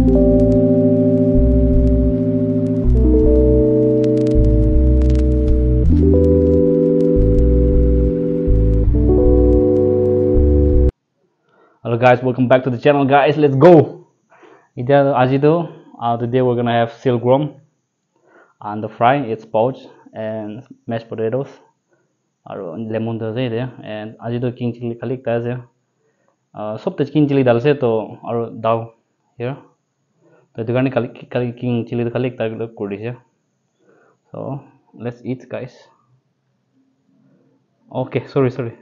hello guys. Welcome back to the channel guys. Let's go. As you do uh, today we're gonna have silkworm and the fry it's pouch and mashed potatoes. और lemon तो सही थे and आज तो king chilli खाली खाए chili dalse to king dao here itu kali kali king chili kali kita udah kudis ya so let's eat guys okay sorry sorry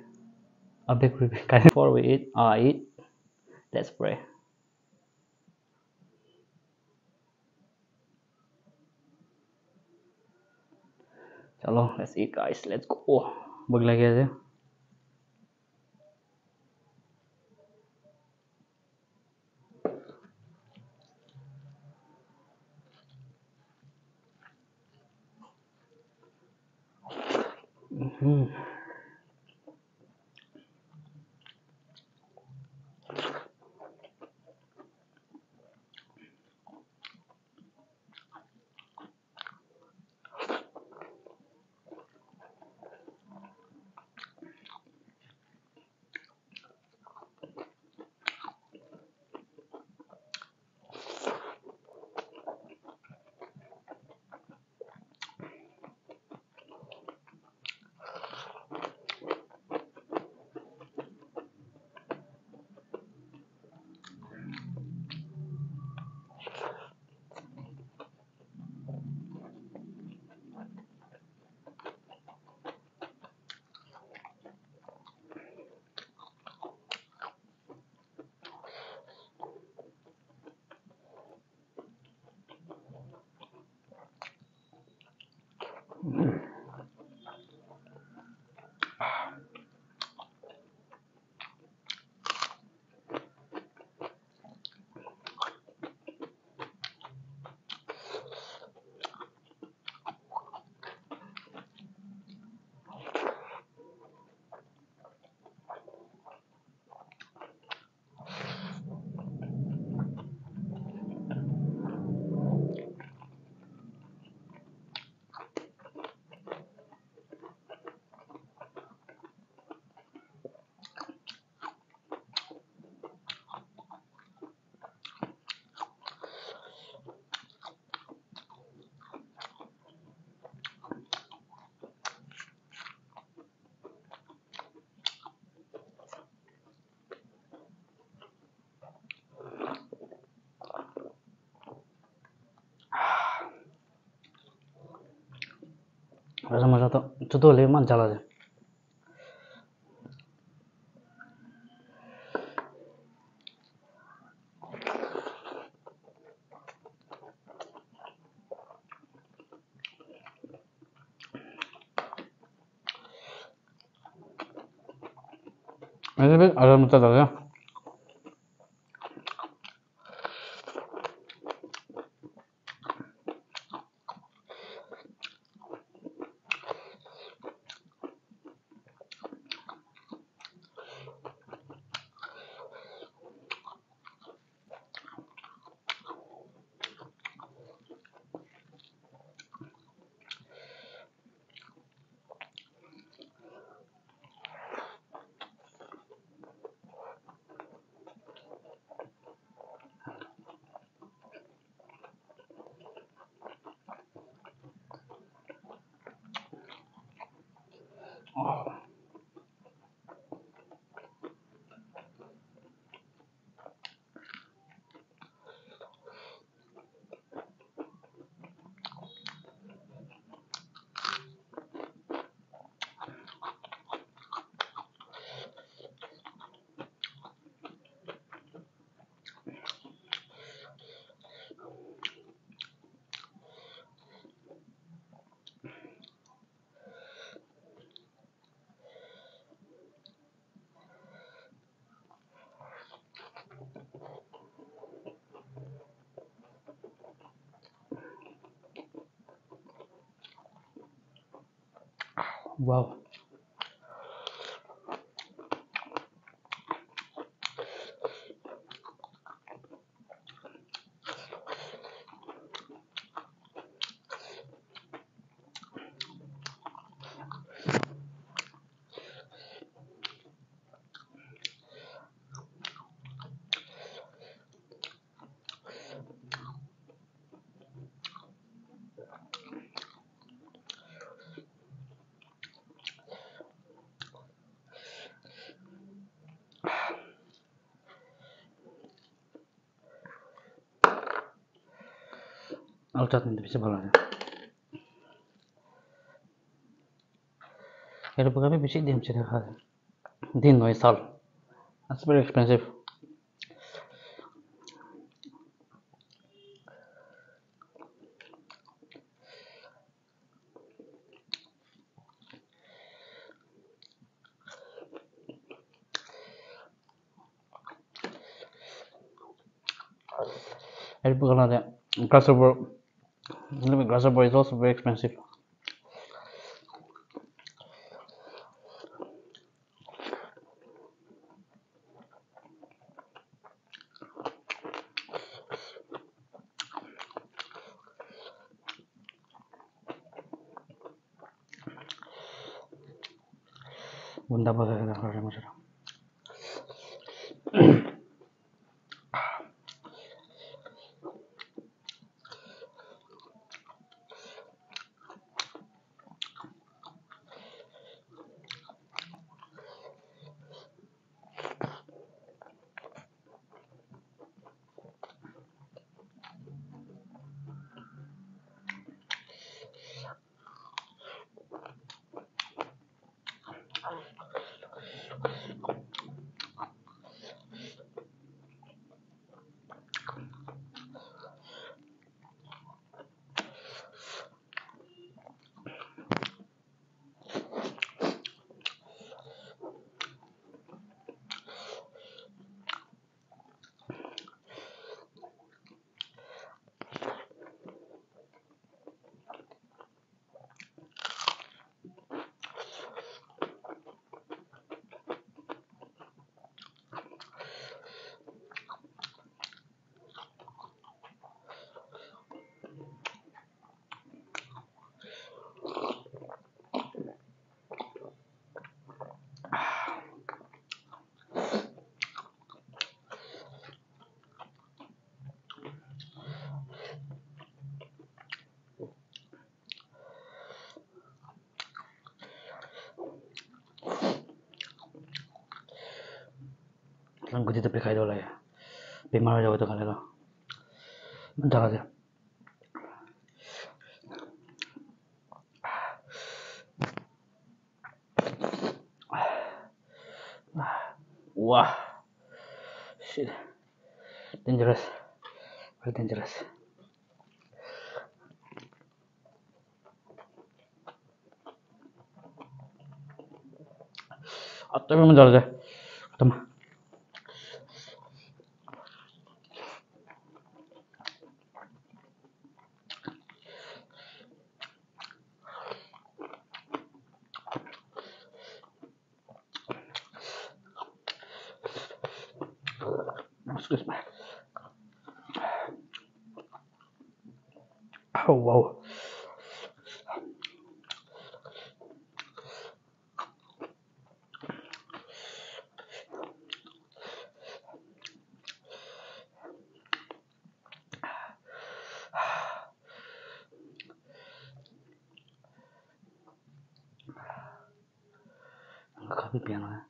I'll back kind before we eat I eat let's pray Hello, चलो let's eat guys let's go बगला गया 嗯。sama-sama contoh leman jalan ya Ini bir aramızda da ya. Oh. Wow. అల్టాతుంది పిచ్చిపోవాలి ఎరుపు copy పిచ్చి దీని చిన్న కాదు దీని no solve that's very expensive Hadi bu kadar da. Kasabı that, grasshopper, grasshopper is also very expensive. Bunda なんか出てくる街道来呀，被马路交都看来了，能咋个的？Wah, ya. shit, dangerous, very dangerous. Atau memang jalan deh. 这是啊？哦，哇！何必骗我呀？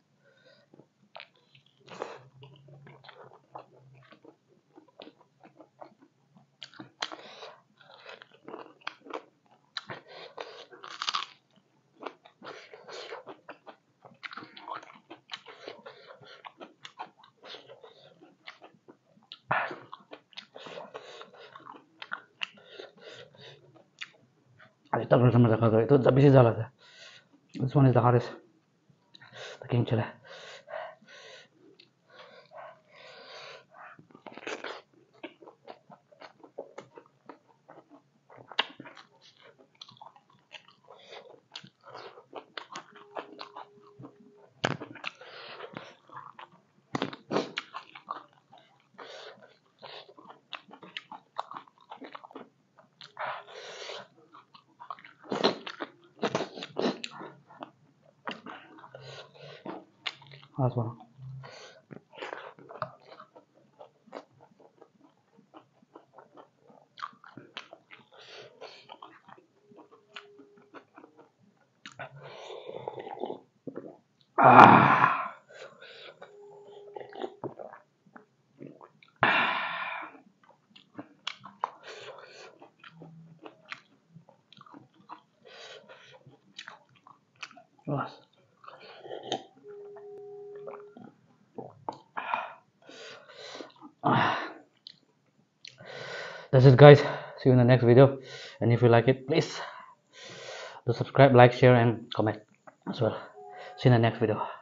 حاجة تقبل زي ما ذكرت ده بيسي زالة ده بس وانا زي عارس تكين شلاه as well. Ah. Ah. Nossa. That's it guys. See you in the next video. And if you like it, please do subscribe, like, share and comment as well. See you in the next video.